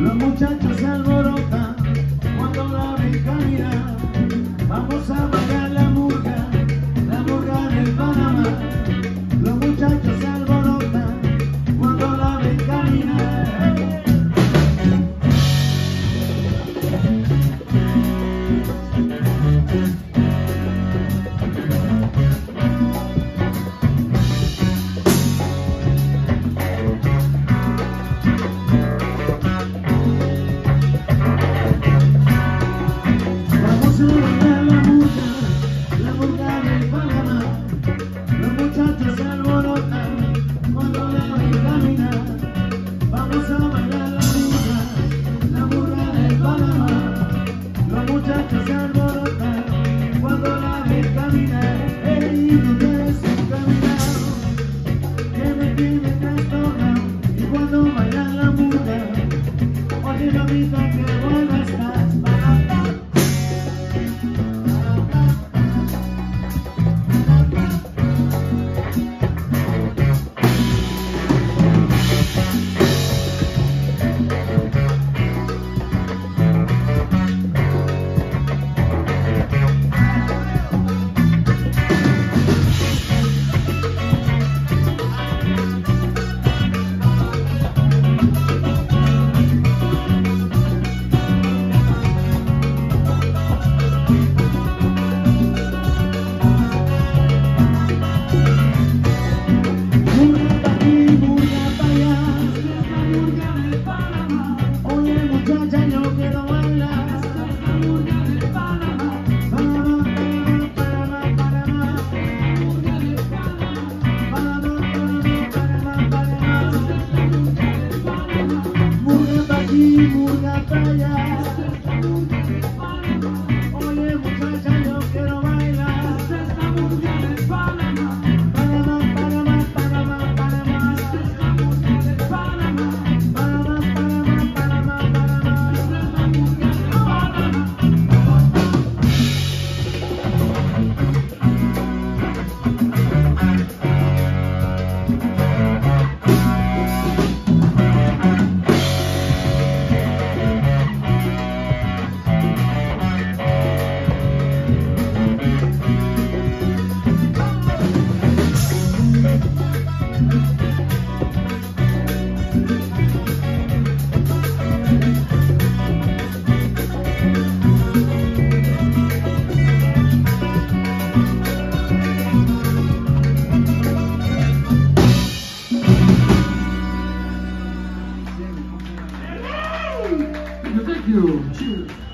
Los muchachos se alborotan cuando la ven caminar. Vamos a bailar. Oye muchacha, yo quiero bailar. Se está muriendo de espalda. two, two.